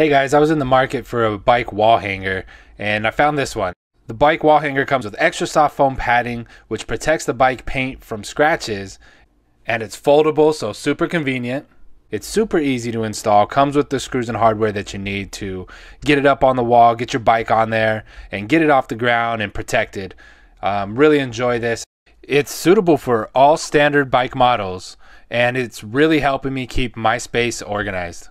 Hey guys, I was in the market for a bike wall hanger and I found this one. The bike wall hanger comes with extra soft foam padding which protects the bike paint from scratches and it's foldable so super convenient. It's super easy to install, comes with the screws and hardware that you need to get it up on the wall, get your bike on there and get it off the ground and protected. Um, really enjoy this. It's suitable for all standard bike models and it's really helping me keep my space organized.